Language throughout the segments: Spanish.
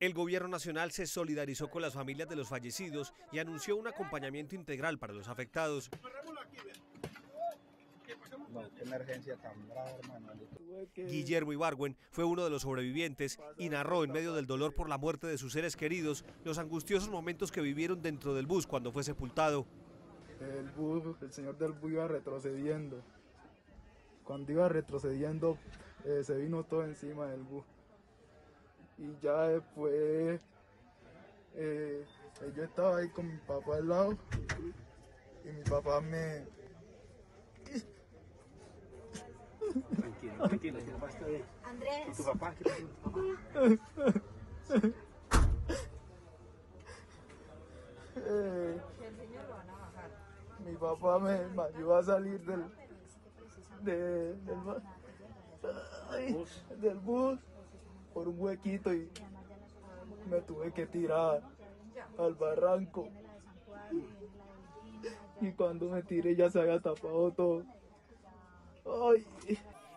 El gobierno nacional se solidarizó con las familias de los fallecidos y anunció un acompañamiento integral para los afectados. emergencia tan brava, Guillermo Ibargüen fue uno de los sobrevivientes y narró en medio del dolor por la muerte de sus seres queridos los angustiosos momentos que vivieron dentro del bus cuando fue sepultado. El bus, el señor del bus iba retrocediendo. Cuando iba retrocediendo, eh, se vino todo encima del bus y ya después eh, yo estaba ahí con mi papá al lado y mi papá me... Tranquilo, tranquilo, tu papá está bien. Andrés. ¿Tu papá? ¿Qué pasó tu papá? Eh, mi papá me, me, ayudó a salir del, de, del, ay, del bus por un huequito y me tuve que tirar al barranco. Y cuando me tiré ya se había tapado todo. Ay.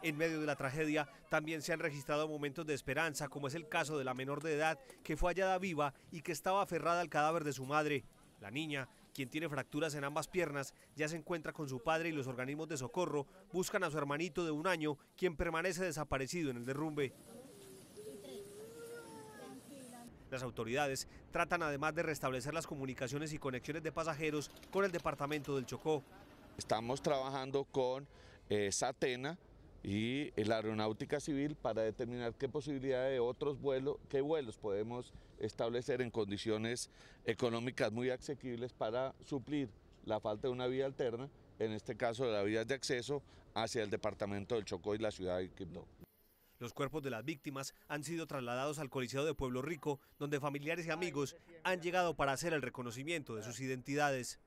En medio de la tragedia también se han registrado momentos de esperanza, como es el caso de la menor de edad que fue hallada viva y que estaba aferrada al cadáver de su madre. La niña, quien tiene fracturas en ambas piernas, ya se encuentra con su padre y los organismos de socorro buscan a su hermanito de un año, quien permanece desaparecido en el derrumbe. Las autoridades tratan además de restablecer las comunicaciones y conexiones de pasajeros con el departamento del Chocó. Estamos trabajando con eh, Satena y la Aeronáutica Civil para determinar qué posibilidad de otros vuelos, qué vuelos podemos establecer en condiciones económicas muy asequibles para suplir la falta de una vía alterna, en este caso de la vía de acceso hacia el departamento del Chocó y la ciudad de Quibdó. Los cuerpos de las víctimas han sido trasladados al Coliseo de Pueblo Rico, donde familiares y amigos han llegado para hacer el reconocimiento de sus identidades.